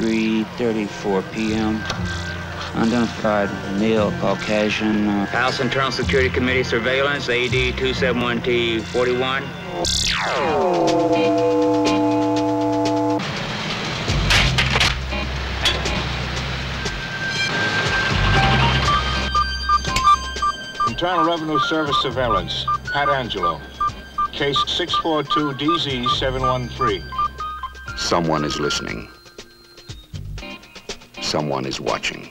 3.34 p.m. Unidentified male Caucasian. Uh, House Internal Security Committee surveillance, AD 271T41. Internal Revenue Service surveillance. Pat Angelo. Case 642DZ713. Someone is listening. Someone is watching.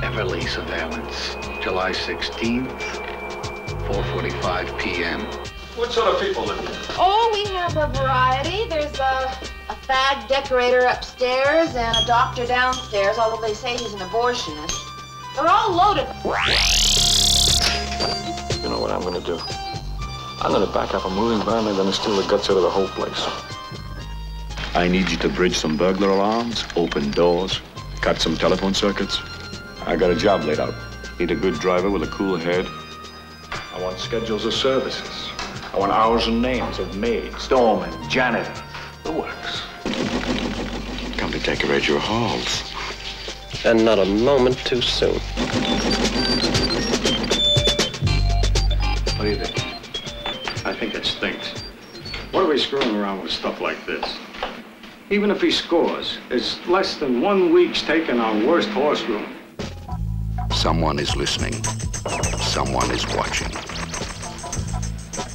Everly surveillance, July 16th, 4.45 p.m. What sort of people live here? Oh, we have a variety. There's a, a fag decorator upstairs and a doctor downstairs, although they say he's an abortionist. They're all loaded. You know what I'm gonna do? I'm gonna back up a moving van and then steal the guts out of the whole place. I need you to bridge some burglar alarms, open doors, cut some telephone circuits. I got a job laid out. Need a good driver with a cool head. I want schedules of services. I want hours and names of maids, doormen, janitor. The works. Come to decorate your halls. And not a moment too soon. What do you think? I think it stinks. What are we screwing around with stuff like this? Even if he scores, it's less than one week's take in our worst horse room. Someone is listening. Someone is watching.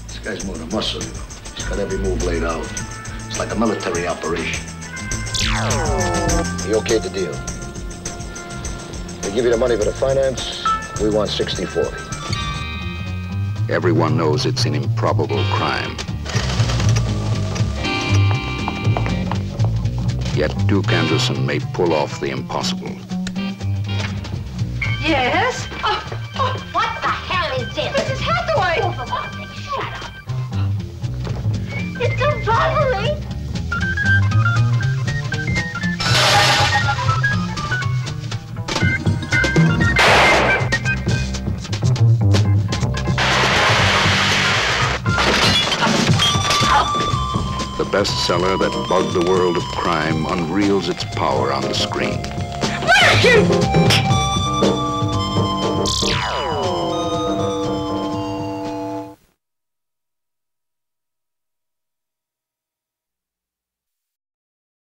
This guy's moving a muscle, you know. He's got every move laid out. It's like a military operation. You okayed the deal? We give you the money for the finance, we want 60-40. Everyone knows it's an improbable crime. Yet Duke Anderson may pull off the impossible. Yes? Oh, oh, what the hell is this? Mrs. Hathaway! Oh, bestseller that bugged the world of crime unreels its power on the screen. You?